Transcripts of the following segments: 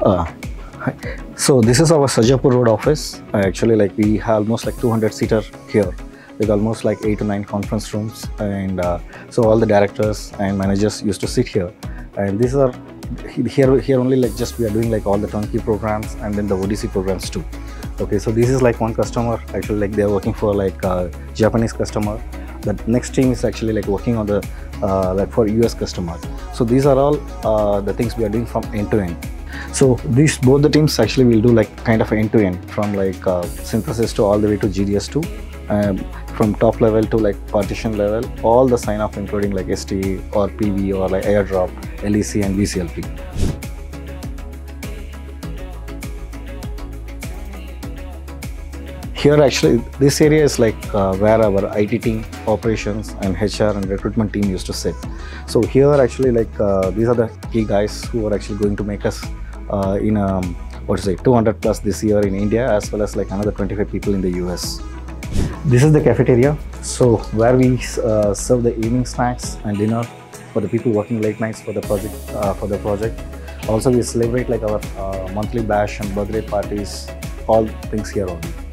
Uh, hi. so this is our Sarjapur Road office. Uh, actually, like we have almost like 200 seater here, with almost like eight to nine conference rooms, and uh, so all the directors and managers used to sit here. And these are here here only like just we are doing like all the turnkey programs and then the ODC programs too. Okay, so this is like one customer actually like they are working for like uh, Japanese customer. The next team is actually like working on the uh, like for US customers. So these are all uh, the things we are doing from end to end. So these both the teams actually will do like kind of end to end from like uh, synthesis to all the way to GDS2. Um, from top level to like partition level, all the sign off including like ST or PV or like IR drop, LEC and VCLP. Here actually this area is like uh, where our IT team, operations and HR and recruitment team used to sit. So here actually like uh, these are the key guys who are actually going to make us in um, what to say 200 plus this year in India as well as like another 25 people in the US. This is the cafeteria. So where we uh, serve the evening snacks and dinner for the people working late nights for the project. Uh, for the project. Also, we celebrate like our uh, monthly bash and birthday parties. All things here only.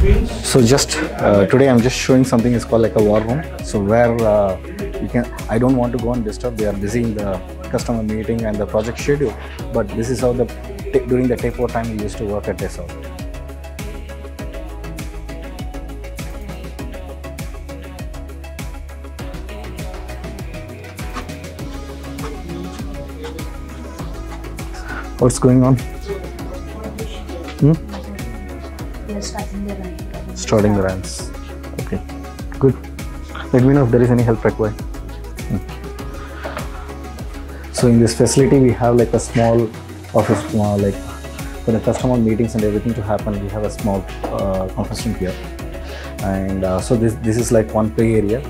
So just uh, today I'm just showing something is called like a war room. So where uh, you can, I don't want to go and disturb. They are busy in the customer meeting and the project schedule. But this is how the during the takeover time we used to work at Tessolve. What's going on? Hmm? They're starting their starting the runs. Okay, good. Let me know if there is any help required. Hmm. So in this facility, we have like a small office, uh, like for the customer meetings and everything to happen. We have a small uh, conference room here, and uh, so this this is like one play area